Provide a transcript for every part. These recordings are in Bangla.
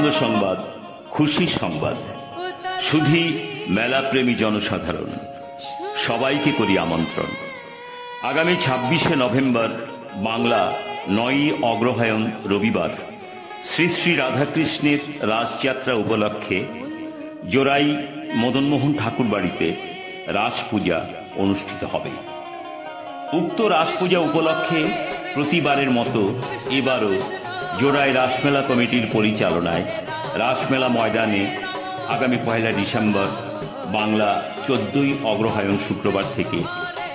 আনন্দ সংবাদ খুশির সংবাদ। শুধুই মেলাপ্রেমী জনসাধারণ, সবাইকে করি আমন্ত্রণ। আগামী ছাব্বিশে নভেম্বর, বাংলা নয়ই অগ্রহায়ণ রবিবার, শ্রী শ্রী রাধাকৃষ্ণের রাসযাত্রা উপলক্ষে জোড়াই মদনমোহন ঠাকুর বাড়িতে রাস পূজা অনুষ্ঠিত হবে। উক্ত রাস পূজা উপলক্ষে প্রতিবারের মতো এবারও জোড়াই রাসমেলা কমিটির পরিচালনায় রাসমেলা ময়দানে আগামী পয়লা ডিসেম্বর বাংলা চোদ্দই অগ্রহায়ণ শুক্রবার থেকে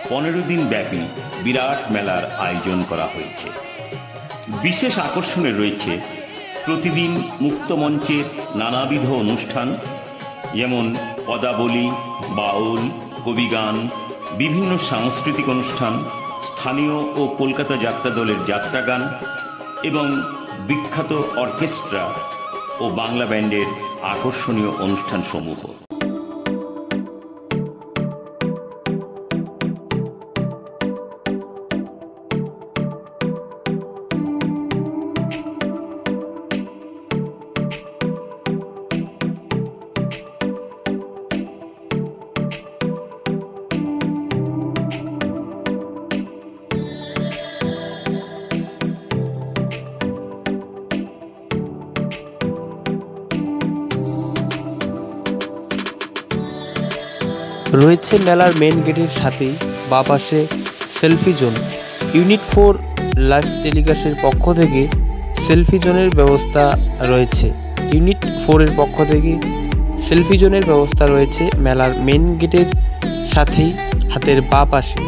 পনেরো দিন ব্যাপী বিরাট মেলার আয়োজন করা হয়েছে। বিশেষ আকর্ষণে রয়েছে প্রতিদিন মুক্তমঞ্চের নানাবিধ অনুষ্ঠান, যেমন পদাবলী, বাউল, কবিগান, বিভিন্ন সাংস্কৃতিক অনুষ্ঠান, স্থানীয় ও কলকাতা যাত্রা দলের যাত্রাগান এবং বিখ্যাত অর্কেস্ট্রা ও বাংলা ব্যান্ডের আকর্ষণীয় অনুষ্ঠান রয়েছে মেলার মেন গেটের সাথেই, বা পাশে selfie zone unit four live টেলিকাস্টের পক্ষ থেকে সেলফি জোনের ব্যবস্থা রয়েছে। ইউনিট ফোরের পক্ষ থেকে সেলফি জোনের ব্যবস্থা রয়েছে মেলার মেন গেটের সাথেই, হাতের বা পাশে।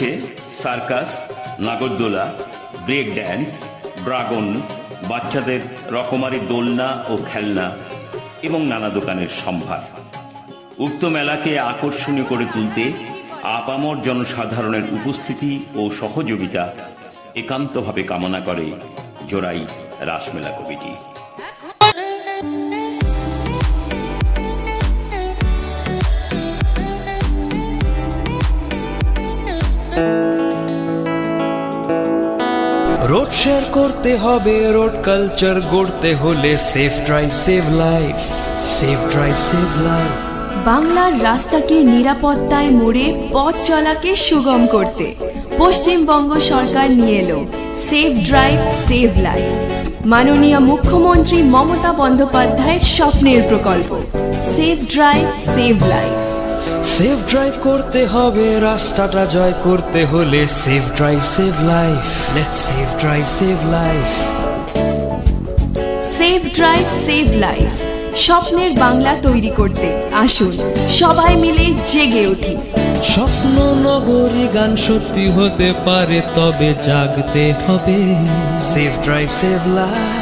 রয়েছে সার্কাস, নাগরদোলা ব্রেক ড্যান্স ড্রাগন, বাচ্চাদের রকমারি দোলনা ও খেলনা এবং নানা দোকানের সম্ভার। উক্ত মেলাকে আকর্ষণীয় করে তুলতে আপামর জনসাধারণের উপস্থিতি ও সহযোগিতা একান্তভাবে কামনা করে জোড়াই রাসমেলা কমিটি। রোড শেয়ার করতে হবে রোড কালচার গড়তে হলে safe drive save life safe drive save life বাংলার রাস্তাকে নিরাপত্তায় মোড়ে পথ চলাকে সুগম করতে পশ্চিমবঙ্গ সরকার নিয়ে এলো সেফ ড্রাইভ সেভ লাইফ মাননীয় মুখ্যমন্ত্রী মমতা বন্দ্যোপাধ্যায়ের স্বপ্নের প্রকল্প safe drive save life safe drive করতে হবে রাস্তাটা জয় করতে হলে safe drive save life let's safe drive save life safe drive save life স্বপ্নের বাংলা তৈরি করতে আসুন। সবাই মিলে জেগে উঠি। স্বপ্ন নগরী গান সত্যি হতে পারে তবে জাগতে হবে। Safe drive save life